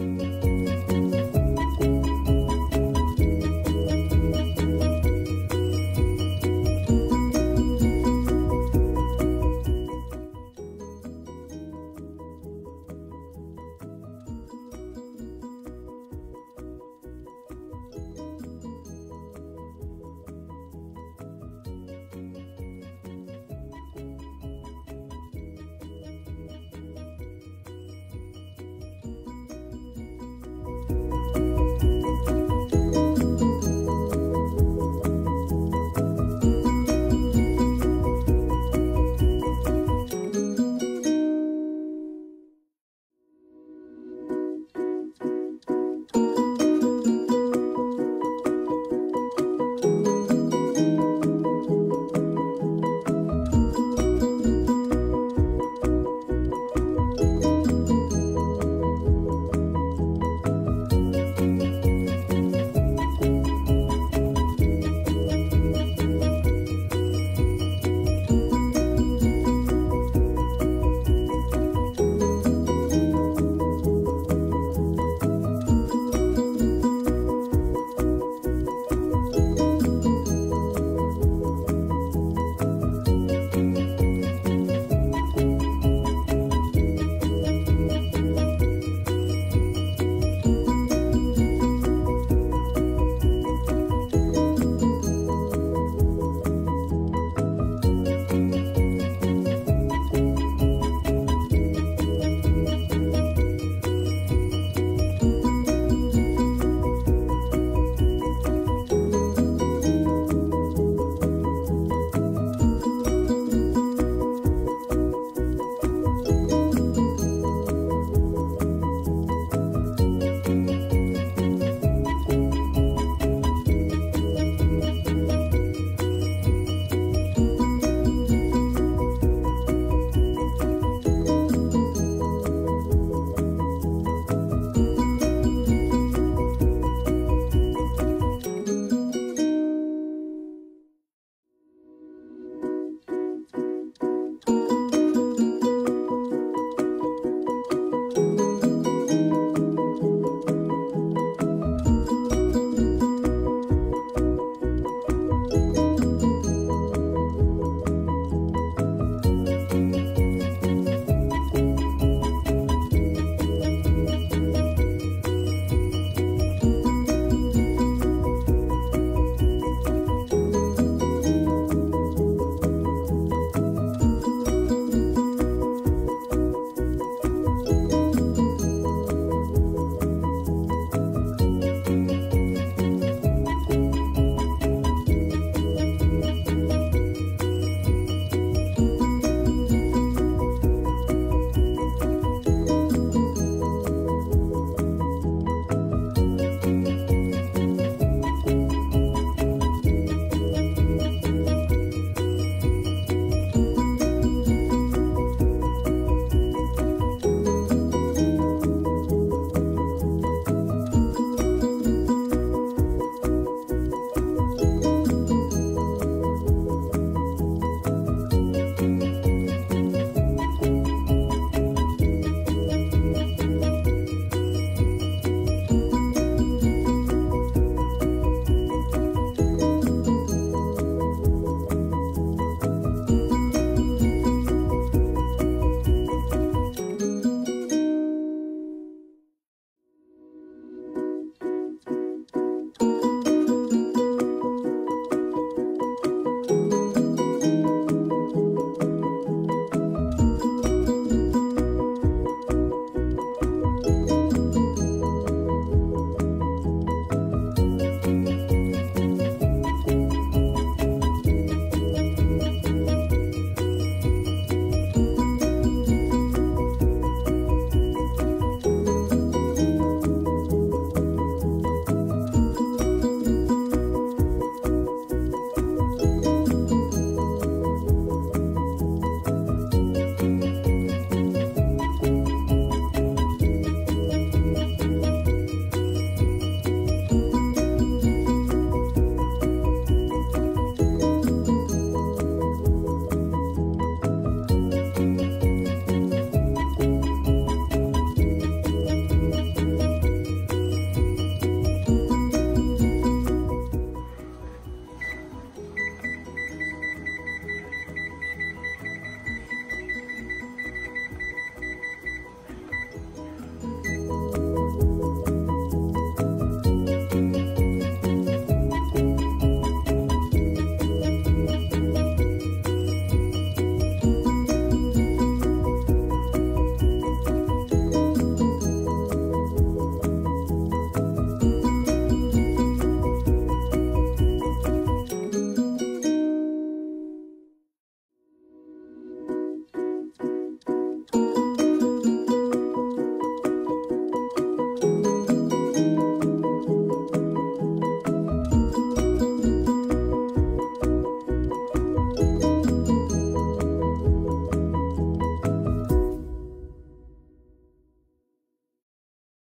Música